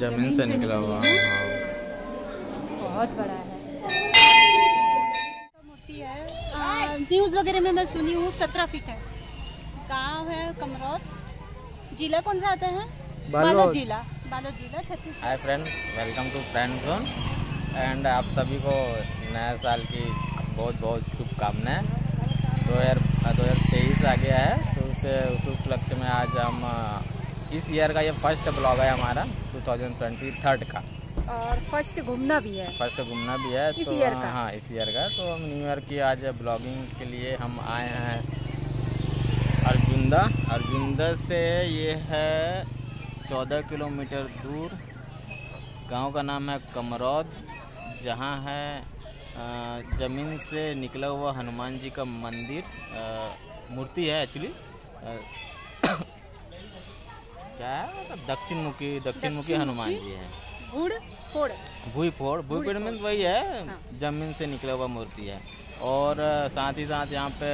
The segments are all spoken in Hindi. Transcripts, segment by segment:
ज़मीन से निकला हुआ। बहुत बड़ा है। है। न्यूज़ वगैरह में मैं सुनी हूँ सत्रह फीट है। गाँव है कमरौत जिला कौन सा आता है? बालोद। जिला। बालोद जिला Chhattisgarh. Hi friend welcome to friend zone and आप सभी को नए साल की बहुत बहुत शुभकामनाएँ। दो हज़ार दो हज़ार तेईस आ गया है तो उसे उस उपलक्ष्य में आज हम इस ईयर का ये फ़र्स्ट ब्लॉग है हमारा 2023 का। और फ़र्स्ट घूमना भी है। फ़र्स्ट घूमना भी है इस ईयर तो का? हाँ इस ईयर का तो हम न्यू ईयर की आज ब्लॉगिंग के लिए हम आए हैं अर्जुंदा अर्जुंदा से ये है चौदह किलोमीटर दूर। गाँव का नाम है कमरौद जहाँ है ज़मीन से निकला हुआ हनुमान जी का मंदिर। मूर्ति है एक्चुअली क्या है? मतलब दक्षिण मुखी दक्षिण मुखी हनुमान जी है। गुड़ फोड़। भूई फोड़ भूई फोड़। मीन्स वही है ज़मीन से निकला हुआ मूर्ति है। और साथ ही साथ यहाँ पे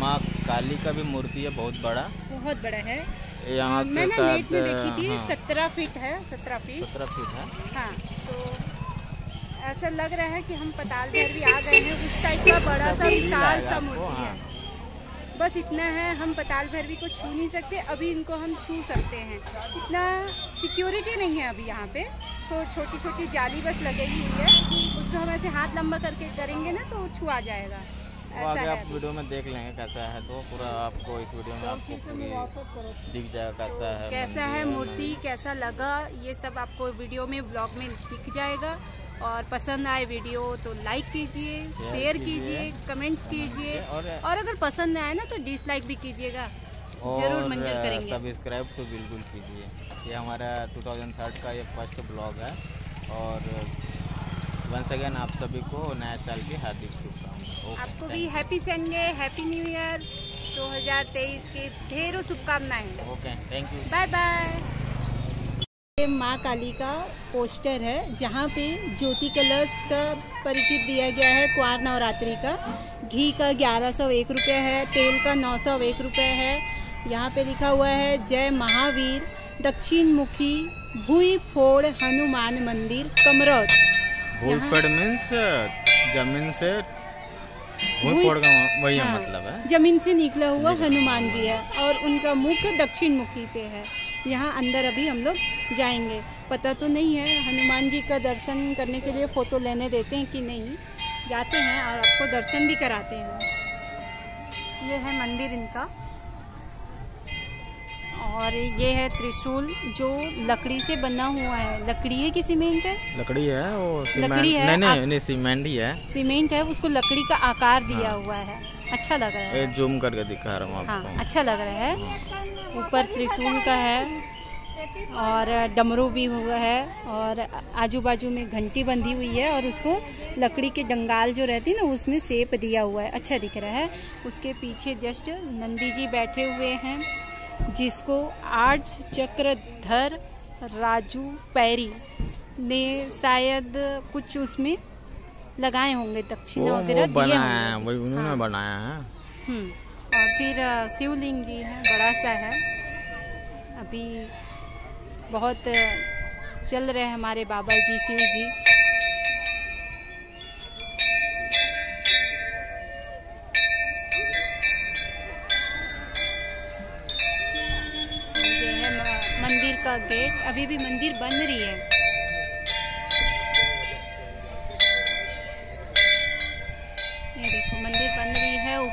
माँ काली का भी मूर्ति है बहुत बड़ा। बहुत बड़ा है। यहाँ से मैंने नेट में देखी थी हाँ, सत्रह फीट है सत्रह फीट। सत्रह फीट है। हाँ तो ऐसा लग रहा है कि हम पताल भैरवी आ गए हैं उस टाइप का बड़ा सा विशाल सा मूर्ति हाँ। बस इतना है हम पताल भैरवी को छू नहीं सकते अभी इनको हम छू सकते हैं। इतना सिक्योरिटी नहीं है अभी यहाँ पे। तो छोटी छोटी जाली बस लगी हुई है उसको हम ऐसे हाथ लंबा करके करेंगे ना तो छुआ जाएगा। वो ऐसा आगे आप वीडियो में देख लेंगे कैसा है तो पूरा आपको इस वीडियो में आपको पूरी दिख जाएगा कैसा है कैसा है मूर्ति कैसा लगा ये सब आपको वीडियो में ब्लॉग में दिख जाएगा। और पसंद आए वीडियो तो लाइक कीजिए शेयर कीजिए, कमेंट्स कीजिए और और अगर पसंद आए ना तो डिसलाइक भी कीजिएगा। ज़रूर मंजूर करेंगे। सब्सक्राइब तो बिल्कुल कीजिए। ये हमारा 2003 का ये फ़र्स्ट ब्लॉग है। और वंस अगेन आप सभी को नए साल की हार्दिक शुभकामनाएँ। आपको भी happy Sunday happy new year 2023 की ढेरों शुभकामनाएँ। Okay thank you bye bye ये माँ काली का पोस्टर है जहाँ पे ज्योति कलर्स का परिचित दिया गया है क्वार नवरात्रि का। घी का ग्यारह सौ एक रुपये है तेल का नौ सौ एक रुपये है। यहाँ पे लिखा हुआ है जय महावीर दक्षिण मुखी भूई फोड़ हनुमान मंदिर कमरौत मीन्स ज़मीन से का वही हाँ, मतलब है। ज़मीन से निकला हुआ हनुमान जी है और उनका मुख दक्षिण मुखी पे है। यहाँ अंदर अभी हम लोग जाएँगे। पता तो नहीं है हनुमान जी का दर्शन करने के लिए फ़ोटो लेने देते हैं कि नहीं? जाते हैं और आपको दर्शन भी कराते हैं। ये है मंदिर इनका। और ये है त्रिशूल जो लकड़ी से बना हुआ है। लकड़ी है कि सीमेंट है? लकड़ी है वो सीमेंट लकड़ी है, नहीं नहीं नहीं सीमेंट ही है। सीमेंट है उसको लकड़ी का आकार दिया हाँ। हुआ है। अच्छा लग रहा है। जूम करके दिखा रहा हूँ हाँ अच्छा लग रहा है। ऊपर त्रिशूल का है और डमरू भी हुआ है और आजू बाजू में घंटी बंधी हुई है और उसको लकड़ी के डंगाल जो रहती है ना उसमें सेप दिया हुआ है। अच्छा दिख रहा है। उसके पीछे जस्ट नंदी जी बैठे हुए हैं जिसको आर्च चक्रधर राजू पैरी ने शायद कुछ उसमें लगाए होंगे दक्षिणा वगैरह बनाया है वही उन्होंने बनाया है। हम्म, और फिर शिवलिंग जी है, बड़ा सा है। अभी बहुत चल रहे हैं हमारे बाबा जी, शिव जी। है मंदिर का गेट। अभी भी मंदिर बन रही है।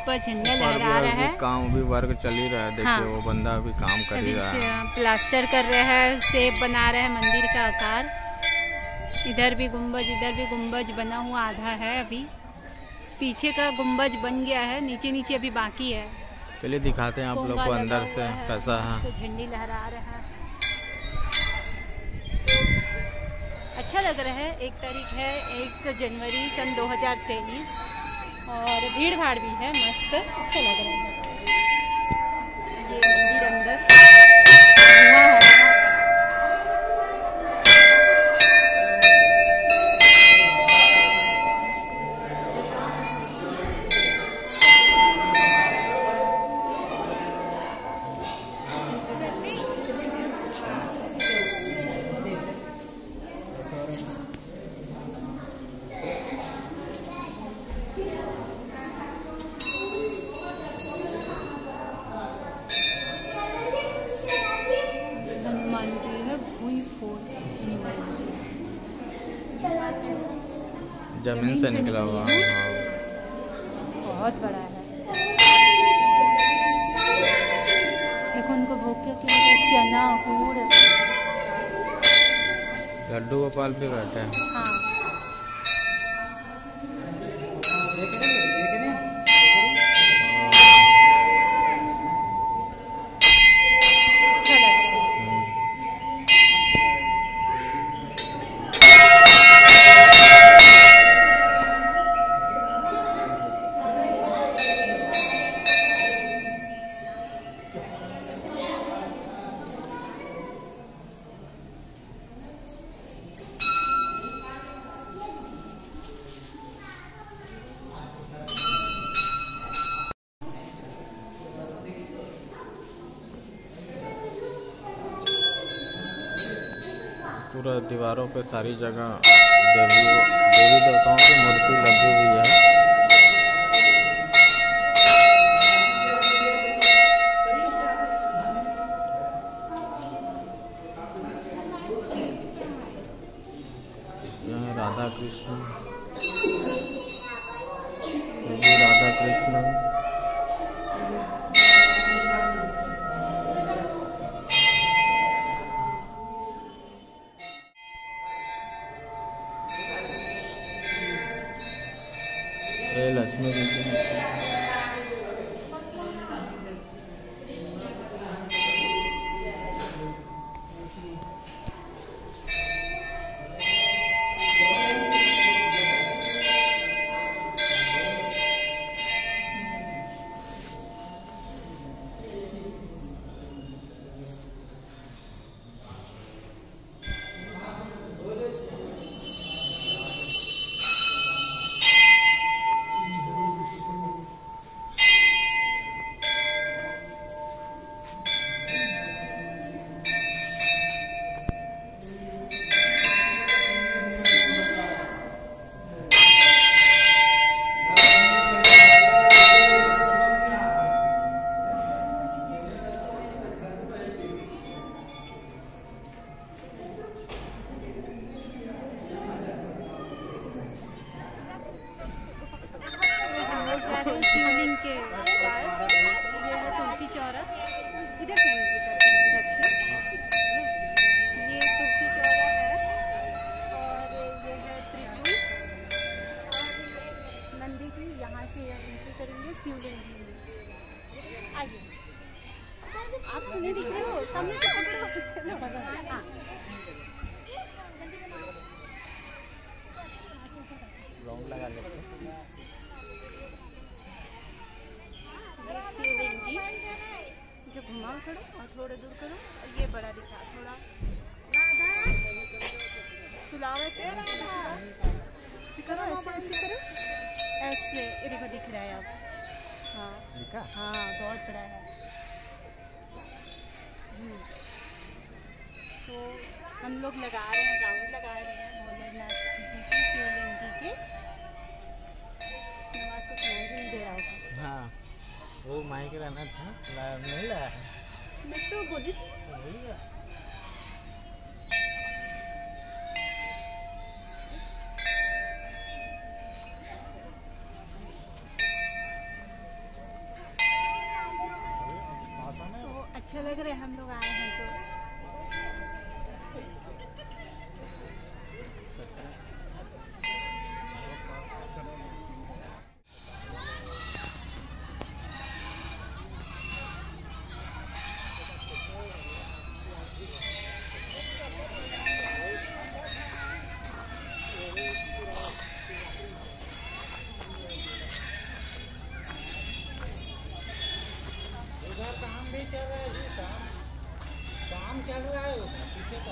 ऊपर झंडा लहरा रहा है। काम भी वर्क चल ही रहा है। देखिए हाँ। वो बंदा अभी काम कर ही रहा है। प्लास्टर कर रहे हैं सेब बना रहे हैं मंदिर का आकार। इधर भी गुंबज इधर भी गुंबज बना हुआ आधा है अभी। पीछे का गुंबज बन गया है नीचे नीचे अभी बाकी है। चलिए दिखाते हैं आप लोग को अंदर से कैसा है। झंडी लहरा रहा है। अच्छा लग रहा है एक तारीख है एक जनवरी सन 2023 और भीड़ भाड़ भी है मस्त। अच्छा लग रहा है। ये मंदिर अंदर। ज़मीन से निकला हुआ। बहुत बड़ा है। देखो उनको भूखे के चना गुड़। लड्डू गोपाल भी बैठे हैं। हाँ। पूरा दीवारों पे सारी जगह देवी देवी देवताओं की मूर्ति लगी हुई है। राधा कृष्ण। राधा कृष्ण। लगा लेते हैं। घुमाओ थोड़ा और थोड़ा दूर करो और ये बड़ा दिखा थोड़ा। सुलाओ ऐसे ऐसे करो ऐसे ऐसे करो। ऐसे ये देखो दिख रहा है अब। हाँ। हाँ बहुत बड़ा है। हम्म। तो हम लोग लगा रहे हैं राउंड लगा रहे हैं भोलेनाथ जी के वो माइक रहना था ला- नहीं लाया है। मैं तो बोली थी। भूल गया तो अच्छा लग रहा है हम लोग आए हैं तो।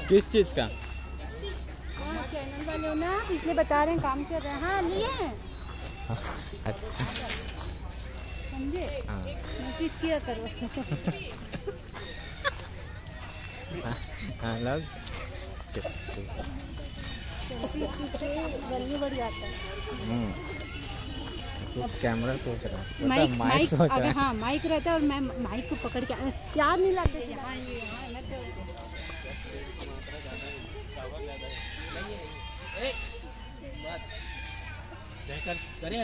किस चीज़ का? हाँ चैनल वाले ना इसलिए बता रहे हैं काम कर रहे हैं। हाँ लिए अच्छा। समझे? हाँ। नोटिस किया करो। हाँ गर्मी बढ़ जाता है। तो कैमरा सोच रहा है। माइक माइक माइक सोच रहा है। हाँ माइक रहता है और मैं माइक को पकड़ के याद नहीं लगता यहाँ ये यहाँ तो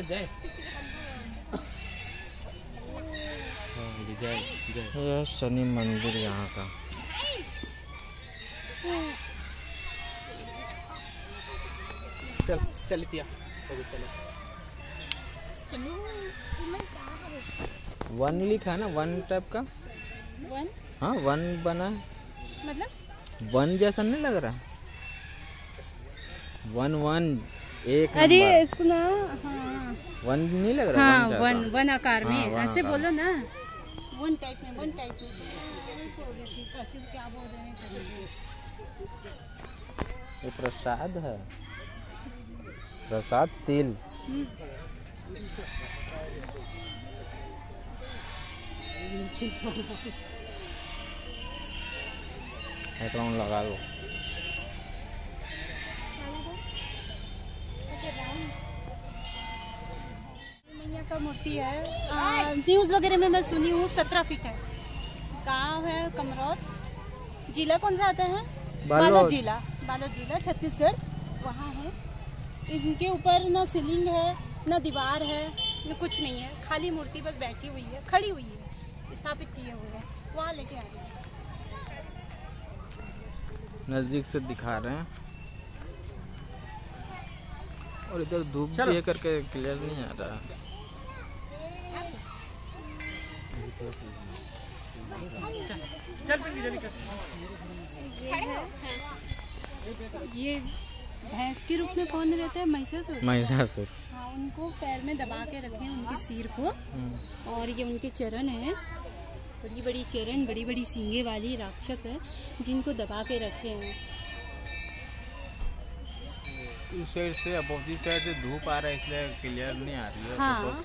जय। जय जय। जय शनि मंदिर यहाँ का। चल चल तिया चलो। वन लिखा है ना वन टाइप का? वन? हाँ वन बना। मतलब? वन जैसा नहीं लग रहा। वन वन एक अरे इसको ना हाँ। वन नहीं लग रहा हाँ। वन वन आकार में। हाँ, ऐसे बोलो ना। वन टाइप में वन टाइप में। क्या बोल रहे हैं प्रसाद है। प्रसाद तिल। बैकग्राउंड लगा लो मैया का मूर्ति है न्यूज़ वगैरह में मैं सुनी हूँ सत्रह फीट है। गाँव है कमरौत जिला कौन सा आता है। बालोद। जिला। बालोद जिला छत्तीसगढ़। वहाँ है। इनके ऊपर ना सीलिंग है ना दीवार है ना कुछ नहीं है। खाली मूर्ति बस बैठी हुई है खड़ी हुई है स्थापित किए हुए है। वहाँ लेके आए हैं। नज़दीक से दिखा रहे हैं। और इधर धूप। भी करके क्लियर नहीं आ रहा। ये भैंस के रूप में कौन रहता है? महिषासुर। महिषासुर। उनको पैर में दबा के रखे हैं उनके सिर को। और ये उनके चरण है। बड़ी बड़ी चरण बड़ी बड़ी सींगे वाली राक्षस है जिनको दबा के रखे हैं। उस साइड से अपोजिट साइड से धूप आ रहा है इसलिए क्लियर नहीं आ रही है। हाँ।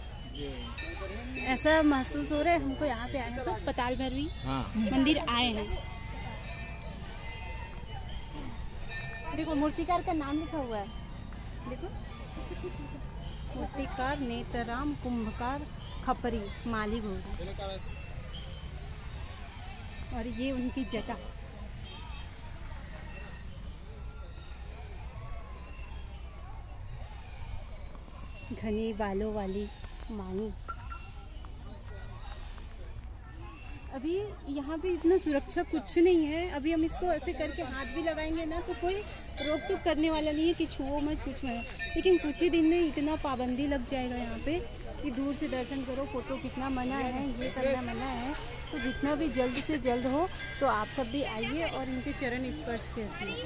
ऐसा महसूस हो रहा है हमको यहाँ पे आए हैं तो पताल भैरवी हाँ। मंदिर आए हैं। देखो मूर्तिकार का नाम लिखा हुआ है। देखो। मूर्तिकार नेतराम कुंभकार, खपरी, माली घोड़ा और ये उनकी जटा। घने बालों वाली मानी। अभी यहाँ पे इतना सुरक्षा कुछ नहीं है। अभी हम इसको ऐसे करके हाथ भी लगाएँगे ना तो कोई रोक टोक करने वाला नहीं है कि छुओ मत, कुछ मत। लेकिन कुछ ही दिन में इतना पाबंदी लग जाएगा यहाँ पे कि दूर से दर्शन करो, फ़ोटो कितना मना है, ये करना मना है। तो जितना भी जल्द से जल्द हो तो आप सब भी आइए और इनके चरण स्पर्श करिए